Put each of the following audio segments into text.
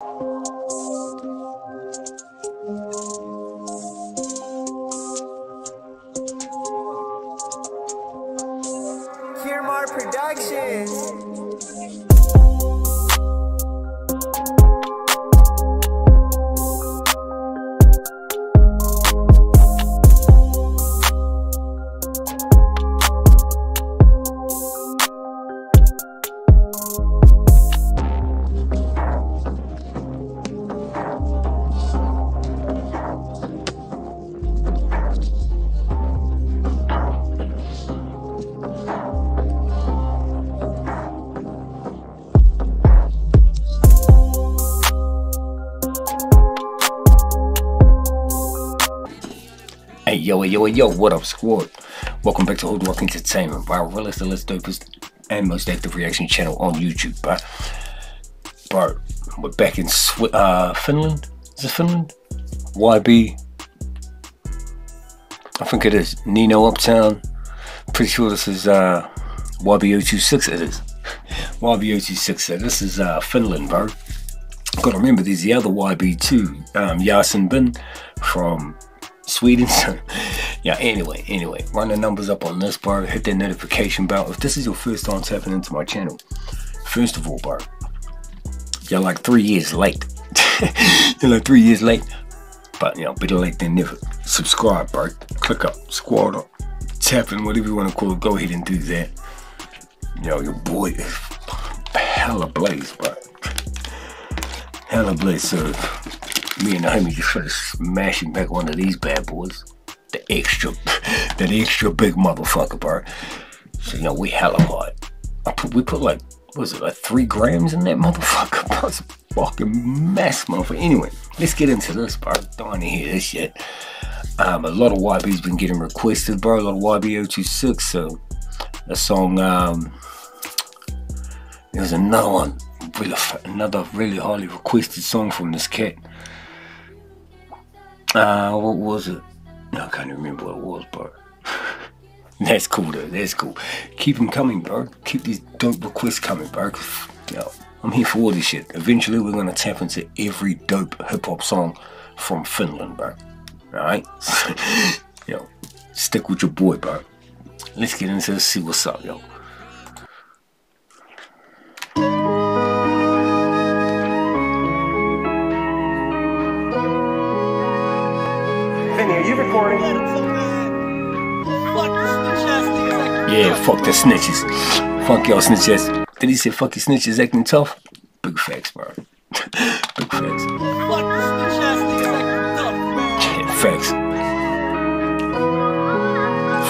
you yo, yo, yo, what up, squad? Welcome back to HoodRok Entertainment, bro. Realest, the less dopest, and most active reaction channel on YouTube, bro. Bro, we're back in Swi uh, Finland. Is it Finland? YB. I think it is. Nino Uptown. Pretty sure this is uh, YB026, it is. YB026, so this is uh, Finland, bro. Gotta remember, there's the other YB2, um, Yasin Byn from Sweden. Yeah, anyway, anyway, run the numbers up on this, bro. Hit that notification bell. If this is your first time tapping into my channel, first of all, bro, you're like three years late. you're like three years late. But, you know, better late than never. Subscribe, bro. Click up, squad up, tapping, whatever you want to call it. Go ahead and do that. You know, your boy is hella blaze, bro. Hella blaze, so me and the homie just started smashing back one of these bad boys. The extra, that extra big motherfucker, bro. So, you know, we hella hard. I put, we put like, was it, like three grams in that motherfucker, bro? It's a fucking mess, motherfucker. Anyway, let's get into this, bro. Don't want to hear this shit. Um, a lot of YB's been getting requested, bro. A lot of YB026, so a song, um, there's another one, really, another really highly requested song from this cat. Uh, what was it? No, I can't remember what it was, bro. That's cool, though. That's cool. Keep them coming, bro. Keep these dope requests coming, bro. You I'm here for all this shit. Eventually, we're gonna tap into every dope hip hop song from Finland, bro. Alright? yo, stick with your boy, bro. Let's get into this, see what's up, yo. Yeah, fuck the snitches. Fuck y'all snitches. Did he say fuck your snitches acting tough? Big facts, bro. Big facts. Yeah, facts.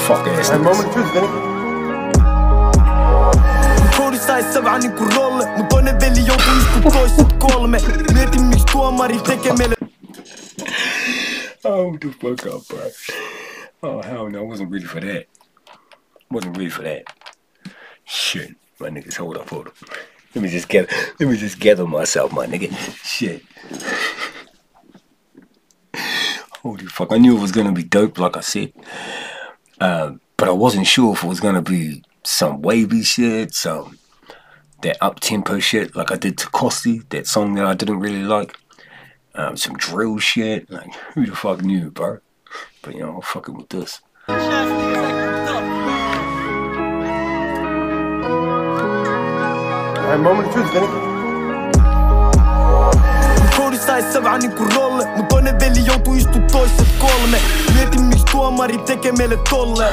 Fuck ass A niggas. moment of truth, Vinny. Koodissa sä niinku rolle Mut toinen veli joutuu istu toiset kolme Mietin miksi tuomari tekee meille Oh, the fuck up, bro. Oh, hell no, I wasn't ready for that. Wasn't ready for that. Shit, my niggas, hold up, hold up. Let me just get, let me just gather myself, my nigga. Shit. Holy fuck, I knew it was gonna be dope, like I said. Um, but I wasn't sure if it was gonna be some wavy shit, some that up tempo shit, like I did to Costi, that song that I didn't really like um, some drill shit. Like, who the fuck knew, bro? But you know, I'm fucking with this. A moment of truth, Vinny. Koodissa sä niinku rolle Mut toinen veli joutuu istu toiset kolme Mietin miksi tuomari tekee meille tolle.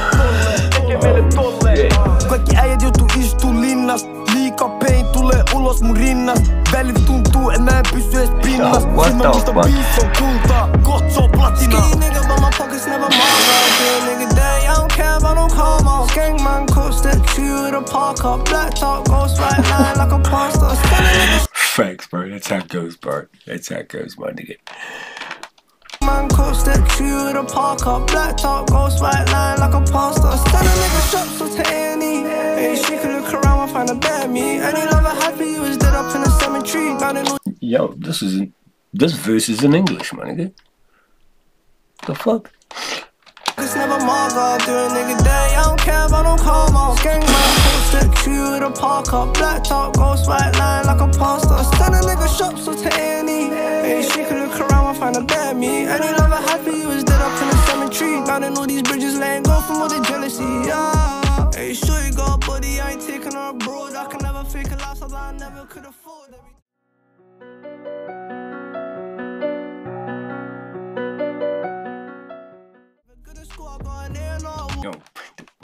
Tekee meille tolle. Kaikki äijät joutuu istuu linnast Liika pein tulee ulos mun rinnast Välillä tuntuu en mä en pysy ees pinnast What Silmä the fuck? biis on kultaa Kohta se on platina. Ski nigga, but my pockets never mark Real nigga, dang, I don't care about no karma. Gang man, coat stick, shoe with a parker. Black top, ghost right line Facts, bro. That's how it goes, bro. That's how it goes, my nigga. man, coat stick, shoe with a parker. Black top, ghost right line like a pastor. Stunning nigga, shops so tiny. Hey, she could look around and find a better me. Any you was dead up in the cemetery. Yo, this is this verse is in English, my nigga. The fuck? It's never God, do a nigga day. I don't care about no karma. Gang full stick, shoe with a parker. Black top, ghost white line like a pastor. Stand a nigga shop, so to any. Hey, she could look around and find a better me. Any love I had for you is dead up in the cemetery. Mounting all these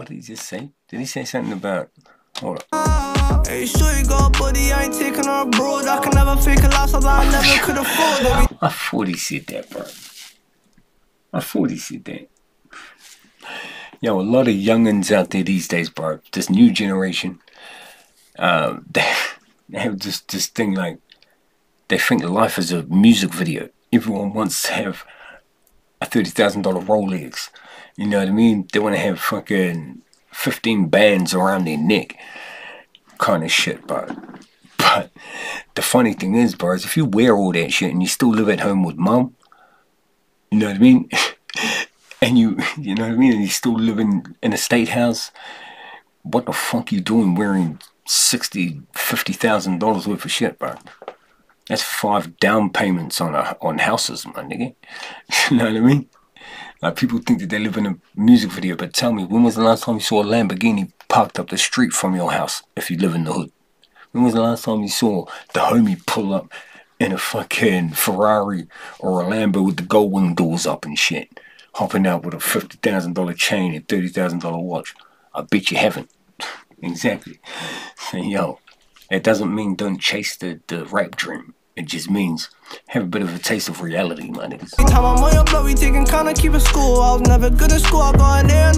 what did he just say? Did he say something about? Hold up. Hey, sure you got body, I ain't taking her abroad. I can never fake a lifestyle that I never could afford. I thought he said that, bro. I thought he said that. Yo, a lot of youngins out there these days, bro. This new generation, um, they, they have this this thing like they think life is a music video. Everyone wants to have a thirty thousand dollar Rolex. You know what I mean? They want to have fucking fifteen bands around their neck, kind of shit, but But the funny thing is, bro, is if you wear all that shit and you still live at home with mum, you know what I mean? and you, you know what I mean? And you still live in, in a state house, what the fuck you doing wearing sixty, fifty thousand dollars worth of shit, bro? That's five down payments on a on houses, my nigga. You know what I mean? Like people think that they live in a music video, but tell me, when was the last time you saw a Lamborghini parked up the street from your house if you live in the hood? When was the last time you saw the homie pull up in a fucking Ferrari or a Lambo with the gold wing doors up and shit, hopping out with a fifty thousand dollar chain and thirty thousand dollar watch? I bet you haven't. exactly. Yo, it doesn't mean don't chase the, the rap dream. It just means have a bit of a taste of reality, my niggas. time I'm on your block, we taking kinda keep it school. I was never good school, I and.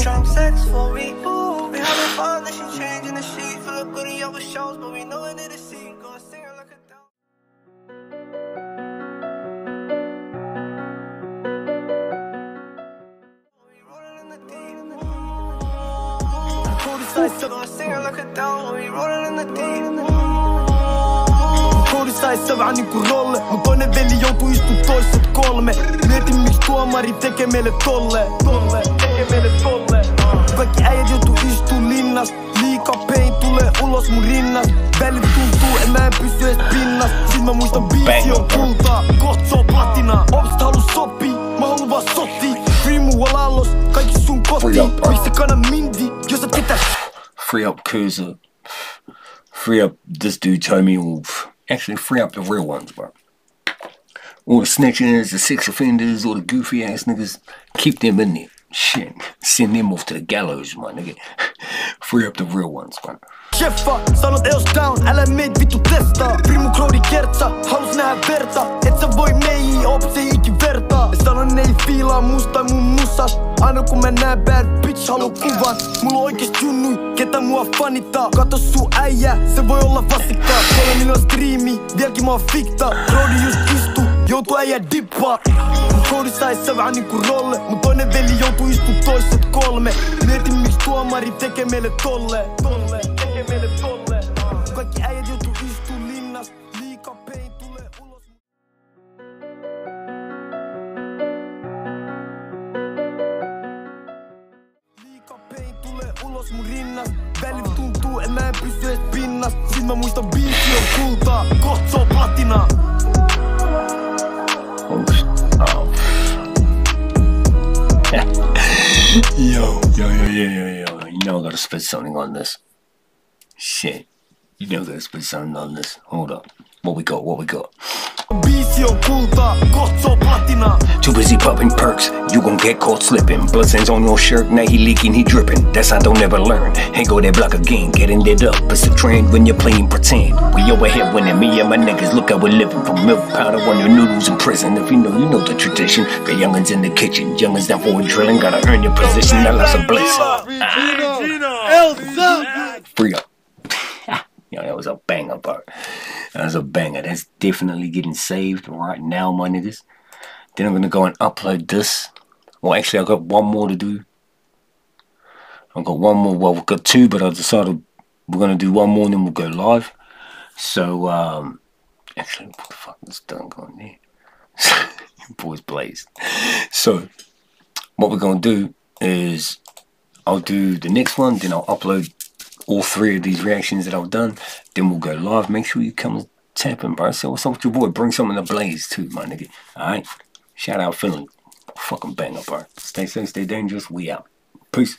Drunk sex for. Ooh, we having fun, she changing the sheet. Shows, but we know it in the like a. We rolling in the deep. Cool side, so gonna sing it like a down. We rolling in the deep. Kori sa e sëve ani ku rolle Më bën e veli jo tu ishtu toj se t'kollë me Neti mi shtua mari teke me le tolle Tolle, teke me le tolle Vëki aje jo tu ishtu linnas Lika pejn tule ullos mu rinnas Velit tuntu e me pysy e spinnas Si me mujtë ambisi o kulta Koco platina Obst halu sopi Ma halu va soti Frimu walallos Ka i sun koti Free up, bro. Mi se kana mindi Jo se t'kita Free up Kuza. Free up this dude Tommy Wolf. Actually, free up the real ones, bro. All the snitchers, the sex offenders, all the goofy ass niggas, keep them in there. Shit. Send them off to the gallows, my nigga. Free up the real ones, bro. Sjefa, stanno dels down, alla med vitu testa. Primul clori kerca, halus neha verta. Et se voi mei opse iki verta. Stanno nei fila, musta mun musas Aina kun mä näen bad bitch, halu kuvan. Mulla oikeesti junnui, ketä mua fanittaa. Kato sun äijä, se voi olla vastikkaa Kolme miljoona striimi, vieläkin mä oon fikta. Roadi just istu, joutuu äijä dippaa. Mun koodissa ei se vähän niinku rolle Mun toinen veli joutuu istu toiset kolme. Mietin miksi tuomari tekee meille tolle Tolle, Välit tuntuu, en mä en pysy ees pinnas Sit mä muistan biisi on kultaa Koht se on platina sh- oh. yo, yo, yo, yo, yo, yo. You know I gotta spit something on this. Shit. You know I gotta spit something on this. Hold up. What we got? What we got? Biisi on kultaa, koht se on Too busy popping perks, you gon' get caught slipping. Blood stains on your shirt, now he leaking, he dripping. That's how don't never learn. Ain't go that block again, getting it up. It's a trend when you're playing pretend. We over here winning, me and my niggas, look how we're living. From milk powder on your noodles in prison. If you know, you know the tradition. The youngins in the kitchen, youngins down for a drilling. Gotta earn your position, now that's a blessing. Free up. Yo, that was a banger, bro. That was a banger. That's definitely getting saved right now, my niggas. Then I'm gonna go and upload this. Well, actually, I got one more to do. I've got one more. Well, we've got two, but I decided we're gonna do one more, and then we'll go live. So, um, actually, what the fuck is done going there? Boys blazed. So, what we're gonna do is I'll do the next one, then I'll upload all three of these reactions that I've done. Then we'll go live. Make sure you come tapping, bro. So what's up with your boy? Bring something to blaze too, my nigga. Alright? Shout out Finland. Fucking banger, bro. Stay safe, stay dangerous. We out. Peace.